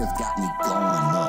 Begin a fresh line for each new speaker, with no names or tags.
doctor's got me going.